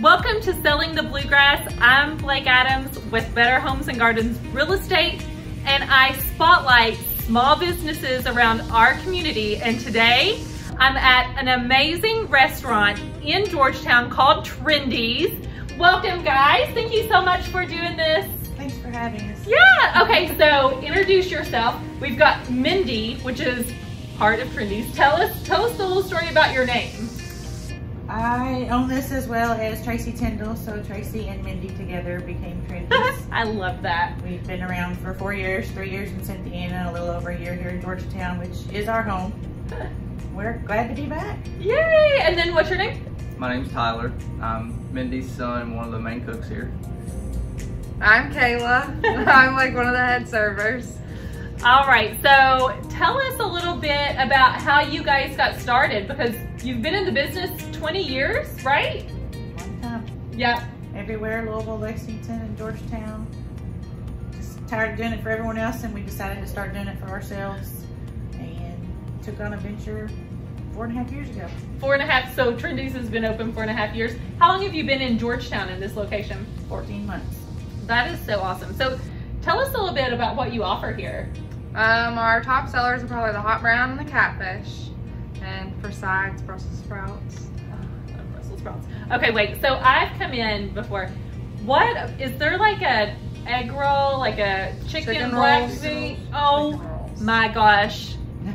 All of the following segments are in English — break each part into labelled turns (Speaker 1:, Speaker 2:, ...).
Speaker 1: Welcome to Selling the Bluegrass. I'm Blake Adams with Better Homes and Gardens Real Estate, and I spotlight small businesses around our community. And today, I'm at an amazing restaurant in Georgetown called Trindy's. Welcome, guys. Thank you so much for doing this.
Speaker 2: Thanks for having us.
Speaker 1: Yeah. Okay, so introduce yourself. We've got Mindy, which is part of Trindy's. Tell us, tell us a little story about your name.
Speaker 2: I own this as well as Tracy Tyndall, so Tracy and Mindy together became Trindy's.
Speaker 1: I love that.
Speaker 2: We've been around for four years, three years in Cynthiana, and a little over a year here in Georgetown, which is our home. We're glad to be back.
Speaker 1: Yay! And then what's your name?
Speaker 3: My name's Tyler. I'm Mindy's son and one of the main cooks here.
Speaker 4: I'm Kayla. I'm like one of the head servers.
Speaker 1: All right, so tell us a little bit about how you guys got started because you've been in the business 20 years, right?
Speaker 2: One time.
Speaker 1: Yeah.
Speaker 2: Everywhere, Louisville, Lexington, and Georgetown. Just tired of doing it for everyone else, and we decided to start doing it for ourselves. And took on a venture four and a half years ago.
Speaker 1: Four and a half, so Trindy's has been open four and a half years. How long have you been in Georgetown in this location?
Speaker 2: 14 months.
Speaker 1: That is so awesome. So tell us a little bit about what you offer here.
Speaker 4: Um, our top sellers are probably the hot brown and the catfish. And for sides, Brussels sprouts.
Speaker 1: Oh, Brussels sprouts. Okay, wait, so I've come in before. What, is there like a egg roll, like a chicken,
Speaker 4: Chicken
Speaker 1: black
Speaker 4: rolls.
Speaker 1: meat? Oh
Speaker 4: Chicken
Speaker 1: my gosh.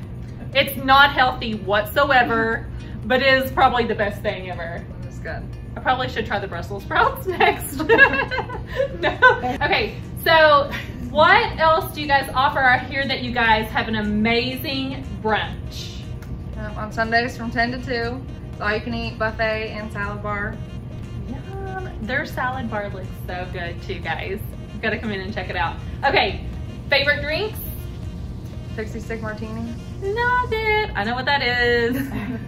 Speaker 1: It's not healthy whatsoever, but it is probably the best thing ever.
Speaker 4: Good.
Speaker 1: I probably should try the Brussels sprouts next. no. Okay, so what else do you guys offer out here that you guys have an amazing brunch?
Speaker 4: Um, on Sundays from 10 to 2, it's all you can eat buffet and salad bar.
Speaker 1: Yum. Their salad bar looks so good too, guys. Gotta come in and check it out. Okay, favorite drinks?
Speaker 4: Pixie stick martini.
Speaker 1: Love it. I know what that is.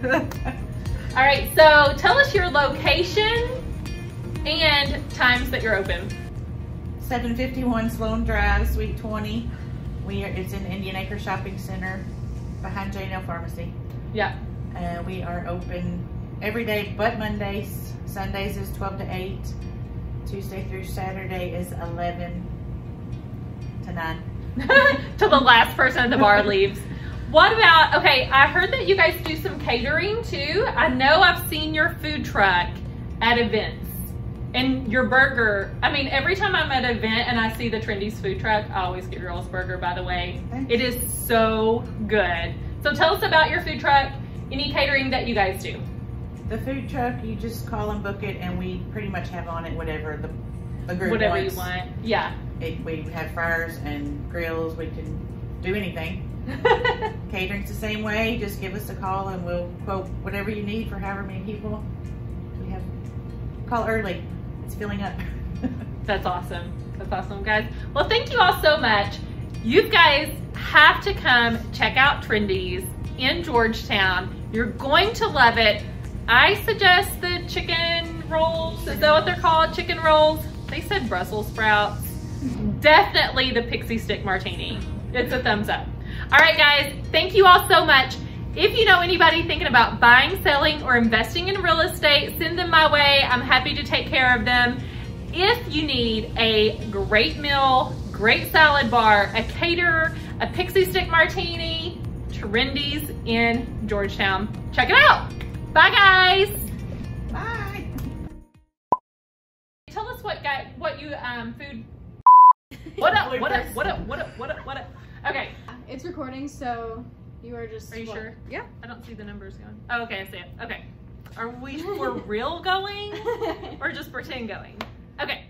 Speaker 1: All right, so tell us your location and times that you're open.
Speaker 2: 751 Slone Drive, Suite 20. We are, it's in Indian Acre Shopping Center behind J&L Pharmacy.
Speaker 1: Yeah.
Speaker 2: Uh, we are open every day but Mondays. Sundays is 12 to 8. Tuesday through Saturday is 11 to 9.
Speaker 1: Till the last person at the bar leaves. What about, okay, I heard that you guys do some catering too. I know I've seen your food truck at events and your burger. I mean, every time I'm at an event and I see the Trindy's food truck, I always get your all's burger, by the way. It is so good. So tell us about your food truck, any catering that you guys do.
Speaker 2: The food truck, you just call and book it, and we pretty much have on it whatever the, the group
Speaker 1: Whatever
Speaker 2: wants.
Speaker 1: you want. Yeah.
Speaker 2: It, we have fryers and grills. We can do anything. Catering's the same way. Just give us a call and we'll quote whatever you need for however many people. We have call early. It's filling up.
Speaker 1: That's awesome. That's awesome, guys. Well, thank you all so much. You guys have to come check out Trindy's in Georgetown. You're going to love it. I suggest the chicken rolls. Is that what they're called? Chicken rolls? They said Brussels sprouts. Definitely the pixie stick martini. It's a thumbs up. All right, guys. Thank you all so much. If you know anybody thinking about buying, selling, or investing in real estate, send them my way. I'm happy to take care of them. If you need a great meal, great salad bar, a caterer, a pixie stick martini, Trindy's in Georgetown. Check it out. Bye, guys.
Speaker 2: Bye.
Speaker 1: Tell us what guy, what you um food. What up? What up? What up? What up? What up? What up? Okay.
Speaker 5: It's recording, so you are just.
Speaker 1: Are you
Speaker 5: what?
Speaker 1: sure?
Speaker 4: Yeah.
Speaker 1: I don't see the numbers going. Oh, okay, I see it. Okay. Are we for real going or just pretend going? Okay.